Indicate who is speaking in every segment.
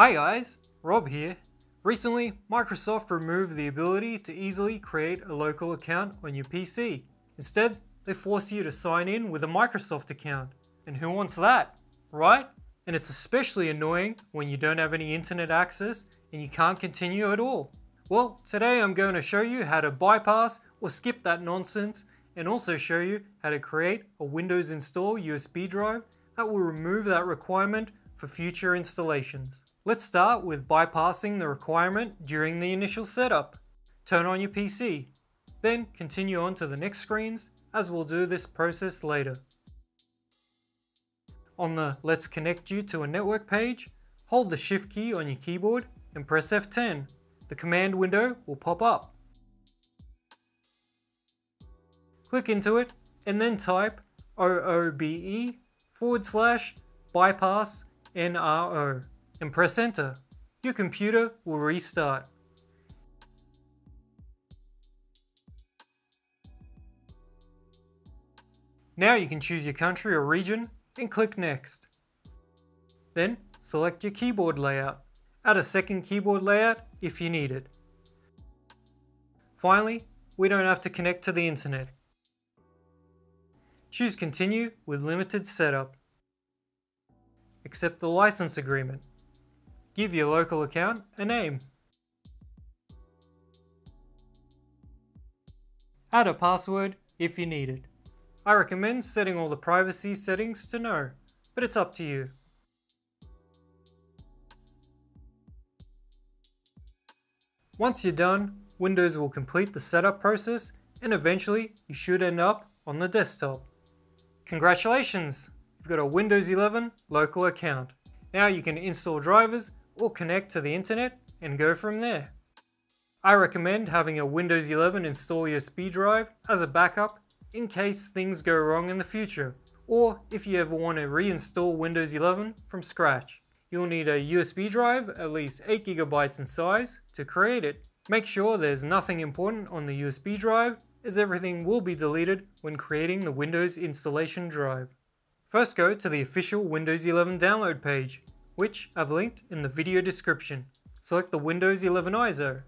Speaker 1: Hi guys, Rob here. Recently, Microsoft removed the ability to easily create a local account on your PC. Instead, they force you to sign in with a Microsoft account. And who wants that, right? And it's especially annoying when you don't have any internet access and you can't continue at all. Well, today I'm going to show you how to bypass or skip that nonsense and also show you how to create a Windows install USB drive that will remove that requirement for future installations. Let's start with bypassing the requirement during the initial setup. Turn on your PC, then continue on to the next screens as we'll do this process later. On the Let's Connect You to a Network page, hold the Shift key on your keyboard and press F10. The command window will pop up. Click into it and then type OOBE forward slash bypass NRO and press enter. Your computer will restart. Now you can choose your country or region and click next. Then select your keyboard layout. Add a second keyboard layout if you need it. Finally, we don't have to connect to the internet. Choose continue with limited setup. Accept the license agreement. Give your local account a name. Add a password if you need it. I recommend setting all the privacy settings to no, but it's up to you. Once you're done, Windows will complete the setup process and eventually you should end up on the desktop. Congratulations! You've got a Windows 11 local account. Now you can install drivers or connect to the internet and go from there. I recommend having a Windows 11 install USB drive as a backup in case things go wrong in the future, or if you ever want to reinstall Windows 11 from scratch. You'll need a USB drive at least 8GB in size to create it. Make sure there's nothing important on the USB drive as everything will be deleted when creating the Windows installation drive. First go to the official Windows 11 download page which I've linked in the video description. Select the Windows 11 ISO.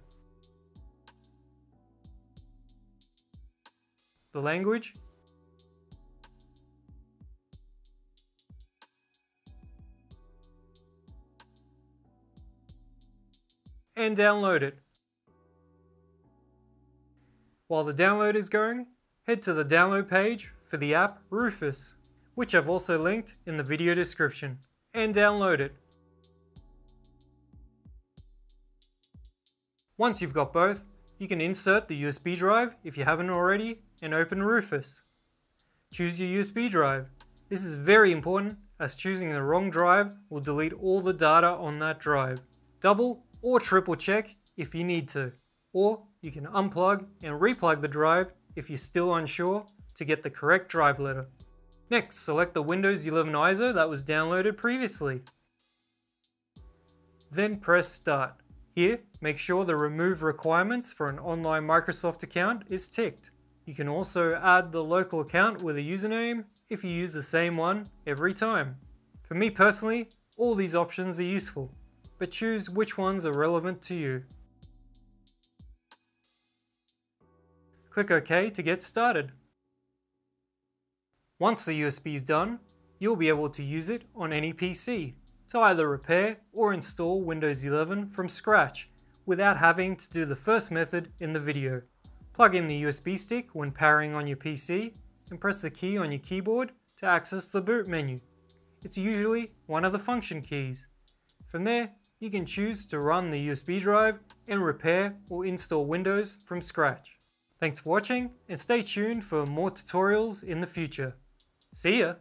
Speaker 1: The language. And download it. While the download is going, head to the download page for the app Rufus, which I've also linked in the video description, and download it. Once you've got both, you can insert the USB drive if you haven't already and open Rufus. Choose your USB drive. This is very important as choosing the wrong drive will delete all the data on that drive. Double or triple check if you need to. Or you can unplug and replug the drive if you're still unsure to get the correct drive letter. Next, select the Windows 11 ISO that was downloaded previously. Then press Start. Here, make sure the remove requirements for an online Microsoft account is ticked. You can also add the local account with a username if you use the same one every time. For me personally, all these options are useful, but choose which ones are relevant to you. Click OK to get started. Once the USB is done, you'll be able to use it on any PC to either repair or install Windows 11 from scratch without having to do the first method in the video. Plug in the USB stick when powering on your PC and press the key on your keyboard to access the boot menu. It's usually one of the function keys. From there, you can choose to run the USB drive and repair or install Windows from scratch. Thanks for watching and stay tuned for more tutorials in the future. See ya!